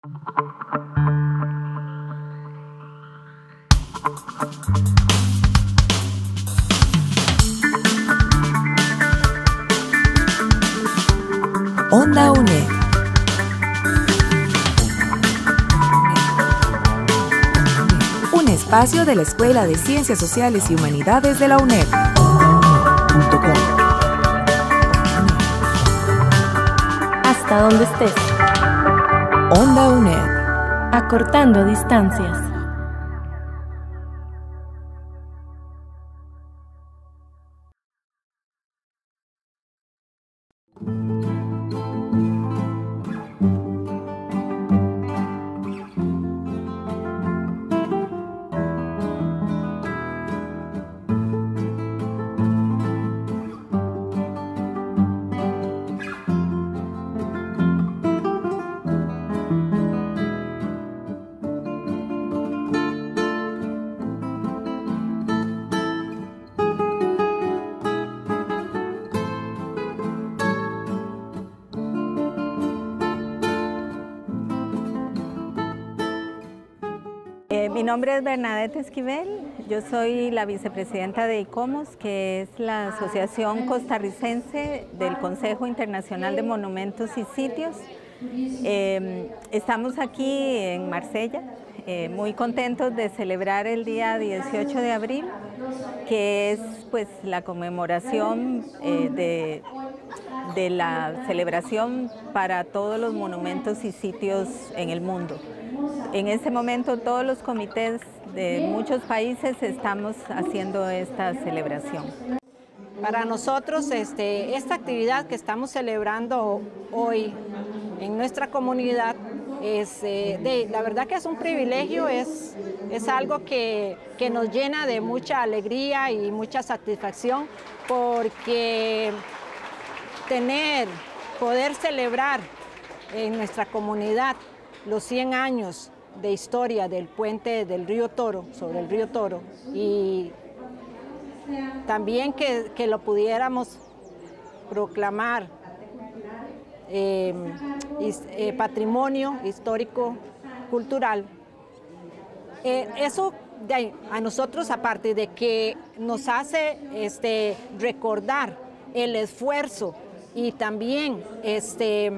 Onda UNED. Un espacio de la Escuela de Ciencias Sociales y Humanidades de la UNED. Hasta donde estés. Onda UNED. Acortando distancias. Mi nombre es Bernadette Esquivel, yo soy la vicepresidenta de ICOMOS, que es la Asociación Costarricense del Consejo Internacional de Monumentos y Sitios. Eh, estamos aquí en Marsella, eh, muy contentos de celebrar el día 18 de abril, que es pues la conmemoración de, de la celebración para todos los monumentos y sitios en el mundo. En este momento todos los comités de muchos países estamos haciendo esta celebración. Para nosotros este, esta actividad que estamos celebrando hoy en nuestra comunidad es, eh, de, la verdad que es un privilegio, es, es algo que, que nos llena de mucha alegría y mucha satisfacción porque tener, poder celebrar en nuestra comunidad los 100 años de historia del puente del río Toro, sobre el río Toro, y también que, que lo pudiéramos proclamar eh, eh, patrimonio histórico cultural. Eh, eso a nosotros, aparte de que nos hace este, recordar el esfuerzo y también este,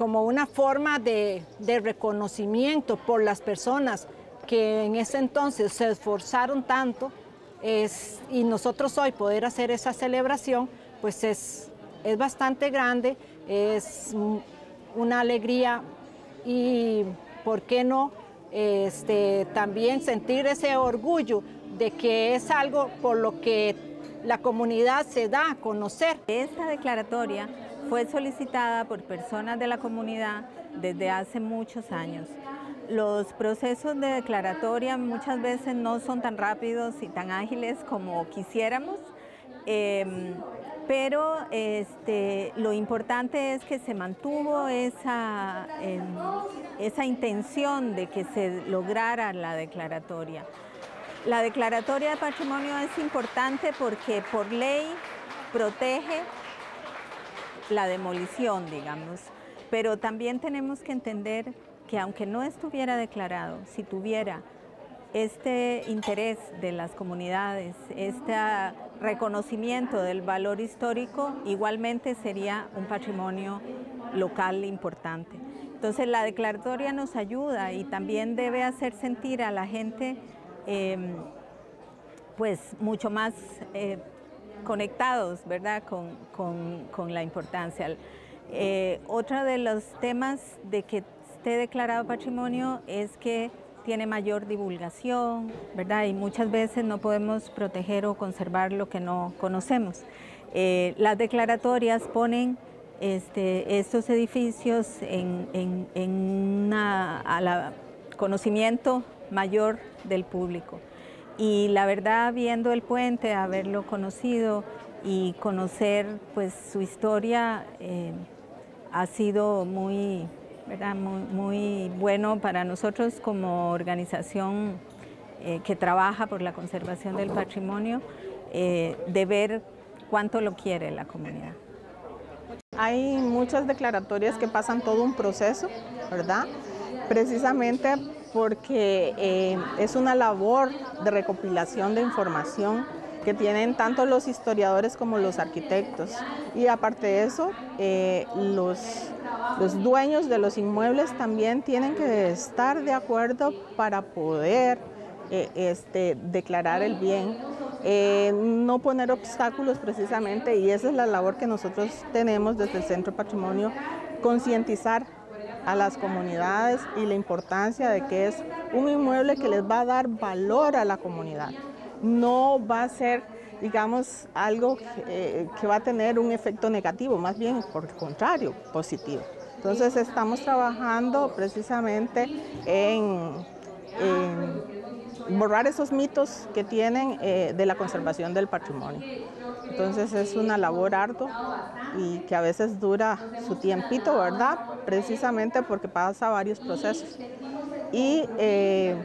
como una forma de, reconocimiento por las personas que en ese entonces se esforzaron tanto y nosotros hoy poder hacer esa celebración, pues es, es bastante grande, es una alegría y, ¿por qué no? Este, también sentir ese orgullo de que es algo por lo que la comunidad se da a conocer. Esta declaratoria fue solicitada por personas de la comunidad desde hace muchos años. Los procesos de declaratoria muchas veces no son tan rápidos y tan ágiles como quisiéramos, eh, pero este, lo importante es que se mantuvo esa, eh, esa intención de que se lograra la declaratoria. La declaratoria de patrimonio es importante porque por ley protege la demolición, digamos. Pero también tenemos que entender que aunque no estuviera declarado, si tuviera este interés de las comunidades, este reconocimiento del valor histórico, igualmente sería un patrimonio local importante. Entonces la declaratoria nos ayuda y también debe hacer sentir a la gente eh, pues mucho más eh, conectados, ¿verdad?, con, con, con la importancia. Eh, otro de los temas de que esté declarado patrimonio es que tiene mayor divulgación, ¿verdad? Y muchas veces no podemos proteger o conservar lo que no conocemos. Eh, las declaratorias ponen este, estos edificios en, en, en una, conocimiento mayor del público. Y la verdad, viendo el puente, haberlo conocido y conocer pues, su historia, eh, ha sido muy, ¿verdad? Muy, muy, bueno para nosotros como organización eh, que trabaja por la conservación del patrimonio, eh, de ver cuánto lo quiere la comunidad. Hay muchas declaratorias que pasan todo un proceso, ¿verdad? precisamente porque eh, es una labor de recopilación de información que tienen tanto los historiadores como los arquitectos. Y aparte de eso, eh, los, los dueños de los inmuebles también tienen que estar de acuerdo para poder eh, este, declarar el bien, no poner obstáculos precisamente, y esa es la labor que nosotros tenemos desde el Centro Patrimonio, concientizar a las comunidades y la importancia de que es un inmueble que les va a dar valor a la comunidad. No va a ser, digamos, algo que, eh, va a tener un efecto negativo, más bien por el contrario, positivo. Entonces estamos trabajando precisamente en, borrar esos mitos que tienen eh, de la conservación del patrimonio. Entonces es una labor ardua y que a veces dura su tiempito, ¿verdad? Precisamente porque pasa varios procesos. Y eh,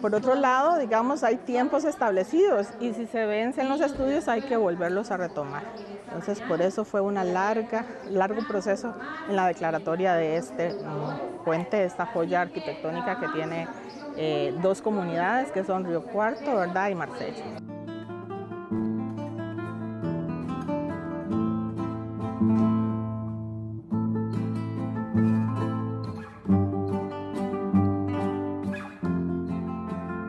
por, otro lado, digamos, hay tiempos establecidos y si se vencen los estudios hay que volverlos a retomar. Entonces, por eso fue un largo proceso en la declaratoria de este mm, puente, esta joya arquitectónica que tiene eh, dos comunidades, que son Río Cuarto, ¿verdad? Y Marsella.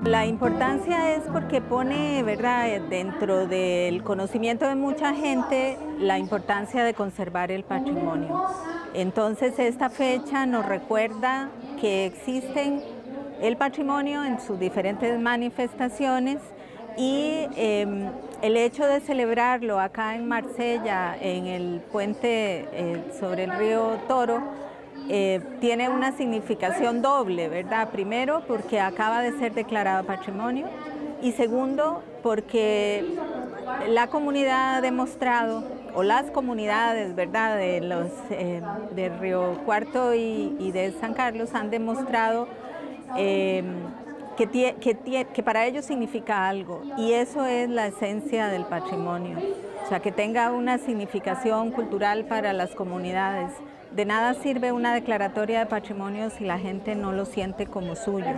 La importancia es porque pone, ¿verdad?, dentro del conocimiento de mucha gente la importancia de conservar el patrimonio. Entonces esta fecha nos recuerda que existen el patrimonio en sus diferentes manifestaciones y em, el hecho de celebrarlo acá en Marsella, en el puente eh, sobre el río Toro, eh, tiene una significación doble, ¿verdad? Primero, porque acaba de ser declarado patrimonio y segundo, porque la comunidad ha demostrado, o las comunidades, ¿verdad?, de, los, eh, de Río Cuarto y, de San Carlos han demostrado eh, que, que para ellos significa algo y eso es la esencia del patrimonio, o sea, que tenga una significación cultural para las comunidades. De nada sirve una declaratoria de patrimonio si la gente no lo siente como suyo.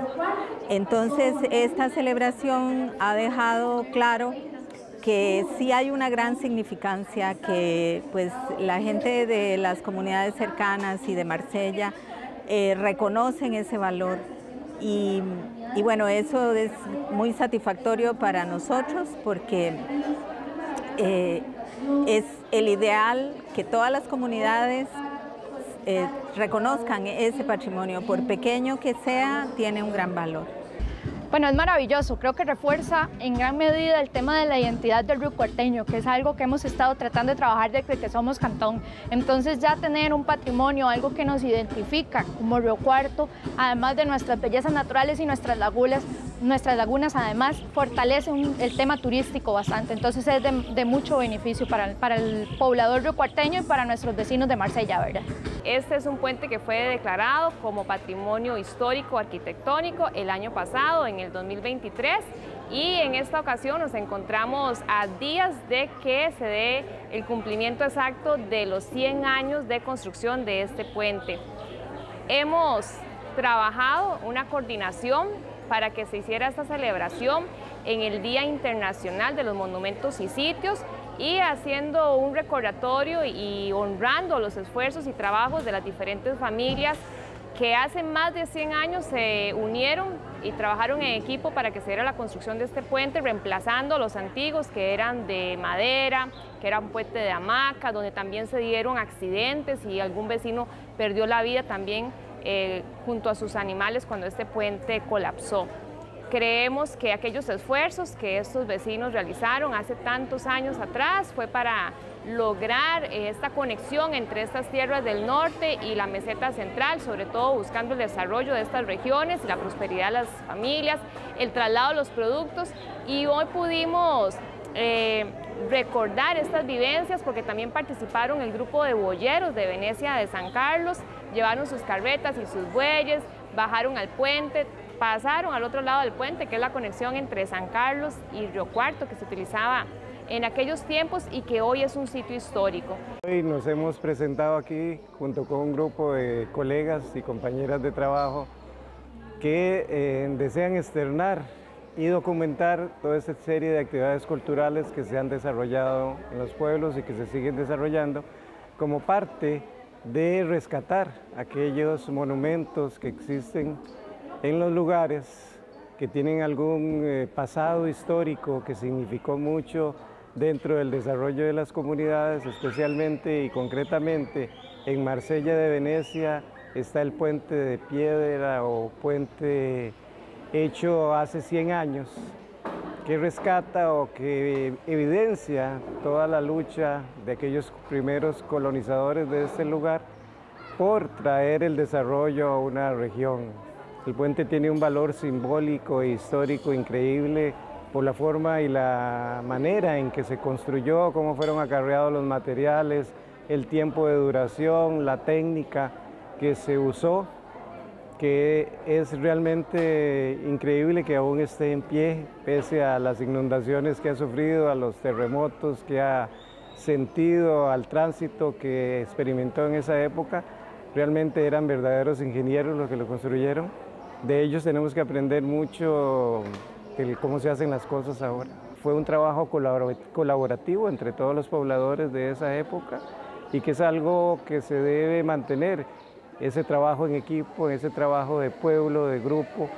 Entonces, esta celebración ha dejado claro que sí hay una gran significancia, que pues la gente de las comunidades cercanas y de Marsella eh, reconocen ese valor y, bueno, eso es muy satisfactorio para nosotros porque eh, es el ideal que todas las comunidades eh, reconozcan ese patrimonio, por pequeño que sea, tiene un gran valor. Bueno, es maravilloso, creo que refuerza en gran medida el tema de la identidad del río cuarteño, que es algo que hemos estado tratando de trabajar desde que somos cantón. Entonces ya tener un patrimonio, algo que nos identifica como Río Cuarto, además de nuestras bellezas naturales y nuestras lagunas, nuestras lagunas además fortalecen el tema turístico bastante, entonces es de, mucho beneficio para, para el poblador río cuarteño y para nuestros vecinos de Marsella, ¿verdad? Este es un puente que fue declarado como Patrimonio Histórico Arquitectónico el año pasado, en el 2023, y en esta ocasión nos encontramos a días de que se dé el cumplimiento exacto de los 100 años de construcción de este puente. Hemos trabajado una coordinación para que se hiciera esta celebración en el Día Internacional de los Monumentos y Sitios y haciendo un recordatorio y honrando los esfuerzos y trabajos de las diferentes familias que hace más de 100 años se unieron y trabajaron en equipo para que se diera la construcción de este puente, reemplazando los antiguos que eran de madera, que era un puente de hamaca, donde también se dieron accidentes y algún vecino perdió la vida también eh, junto a sus animales cuando este puente colapsó. Creemos que aquellos esfuerzos que estos vecinos realizaron hace tantos años atrás fue para lograr esta conexión entre estas tierras del norte y la meseta central, sobre todo buscando el desarrollo de estas regiones, la prosperidad de las familias, el traslado de los productos. Y hoy pudimos eh, recordar estas vivencias porque también participaron el grupo de boyeros de Venecia de San Carlos, llevaron sus carretas y sus bueyes, bajaron al puente, pasaron al otro lado del puente, que es la conexión entre San Carlos y Río Cuarto, que se utilizaba en aquellos tiempos y que hoy es un sitio histórico. Hoy nos hemos presentado aquí junto con un grupo de colegas y compañeras de trabajo que eh, desean externar y documentar toda esta serie de actividades culturales que se han desarrollado en los pueblos y que se siguen desarrollando como parte de rescatar aquellos monumentos que existen en los lugares que tienen algún eh, pasado histórico que significó mucho dentro del desarrollo de las comunidades, especialmente y concretamente en Marsella de Venecia está el puente de piedra o puente hecho hace 100 años, que rescata o que evidencia toda la lucha de aquellos primeros colonizadores de este lugar por traer el desarrollo a una región. El puente tiene un valor simbólico e histórico increíble por la forma y la manera en que se construyó, cómo fueron acarreados los materiales, el tiempo de duración, la técnica que se usó, que es realmente increíble que aún esté en pie, pese a las inundaciones que ha sufrido, a los terremotos que ha sentido, al tránsito que experimentó en esa época. Realmente eran verdaderos ingenieros los que lo construyeron. De ellos tenemos que aprender mucho cómo se hacen las cosas ahora. Fue un trabajo colaborativo entre todos los pobladores de esa época y que es algo que se debe mantener, ese trabajo en equipo, ese trabajo de pueblo, de grupo,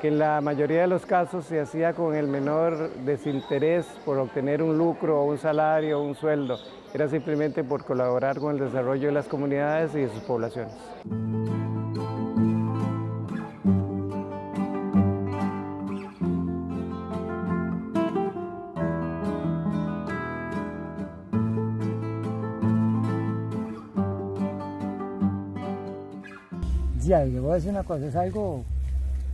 que en la mayoría de los casos se hacía con el menor desinterés por obtener un lucro un salario un sueldo, era simplemente por colaborar con el desarrollo de las comunidades y de sus poblaciones. Ya, le voy a decir una cosa, es algo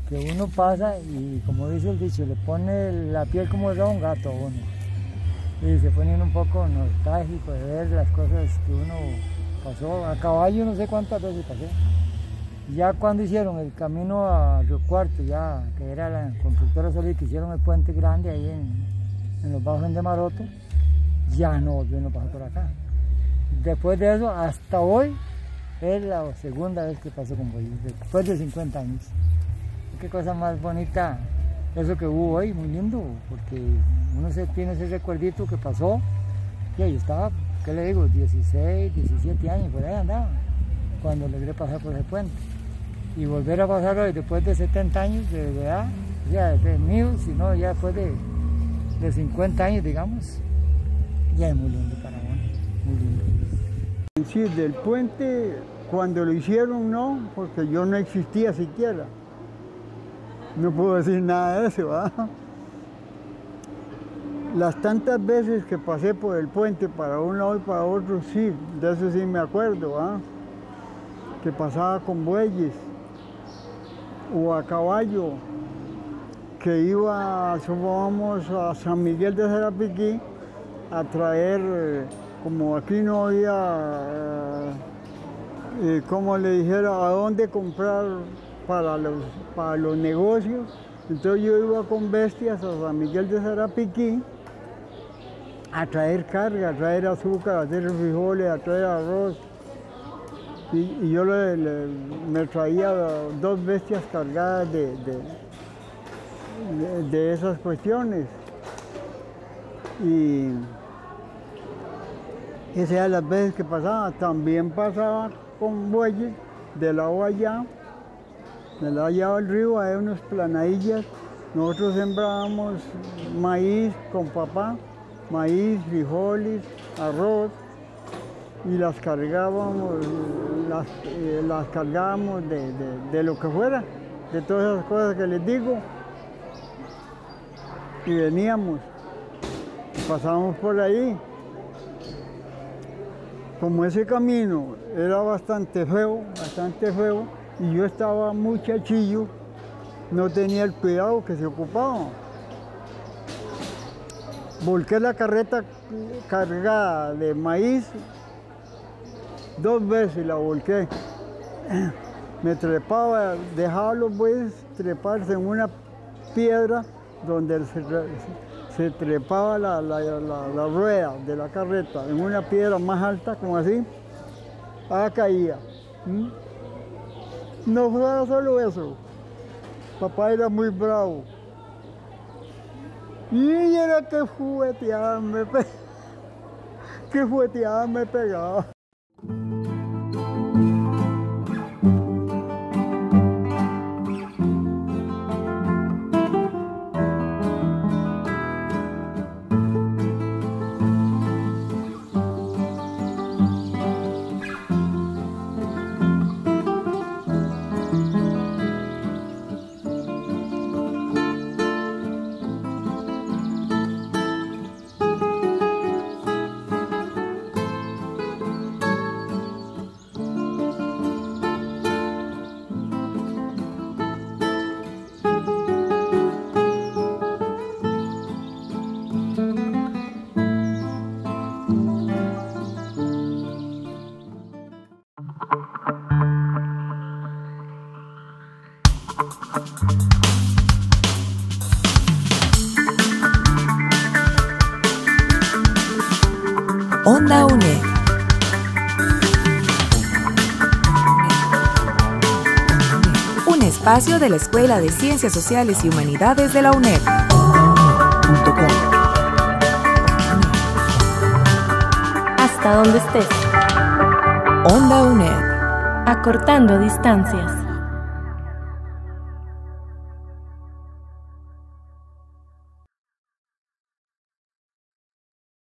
que uno pasa y como dice el dicho, le pone la piel como de un gato a uno. Y se pone un poco nostálgico de ver las cosas que uno pasó. A caballo no sé cuántas veces pasé. Ya cuando hicieron el camino a Río Cuarto, ya que era la constructora Solís, que hicieron el puente grande ahí en, los bajos de Maroto, ya no volvieron a pasar por acá. Después de eso, hasta hoy, es la segunda vez que paso con bolillos, después de 50 años. Qué cosa más bonita eso que hubo hoy, muy lindo, porque uno se tiene ese recuerdito que pasó, y ahí estaba, ¿qué le digo? 16, 17 años, por ahí andaba, cuando logré pasar por ese puente. Y volver a pasar hoy después de 70 años de edad, ya de mío, sino ya después de, de 50 años, digamos, ya es muy lindo para lindo. Sí, del puente cuando lo hicieron no, porque yo no existía siquiera. No puedo decir nada de eso. Las tantas veces que pasé por el puente para un lado y para otro, sí, de eso sí me acuerdo, ¿verdad? Que pasaba con bueyes o a caballo, que iba, supongamos, a San Miguel de Serapiquí a traer, como aquí no había como le dijera, a dónde comprar para los, para los negocios. Entonces yo iba con bestias a San Miguel de Zarapiquí a traer carga, a traer azúcar, a traer frijoles, a traer arroz. Y, yo me traía dos bestias cargadas de, de, esas cuestiones. Y esas eran las veces que pasaba. También pasaba con bueyes del agua allá, del allá del río, hay unas planadillas. Nosotros sembrábamos maíz con papá, maíz, frijoles, arroz, y las cargábamos, las, eh, las cargábamos de, de, lo que fuera, de todas esas cosas que les digo. Y veníamos, pasábamos por ahí. Como ese camino era bastante feo, bastante feo, y yo estaba muchachillo, no tenía el cuidado que se ocupaba. Volqué la carreta cargada de maíz, dos veces la volqué. Me trepaba, dejaba los bueyes treparse en una piedra donde se trepaba la, rueda de la carreta en una piedra más alta, como así, ah, caía. No fue solo eso, papá era muy bravo. Y era que jugueteaba, me, que jugueteaba me pegaba. Onda UNED. Un espacio de la Escuela de Ciencias Sociales y Humanidades de la UNED. Hasta donde estés. Onda UNED. Acortando distancias.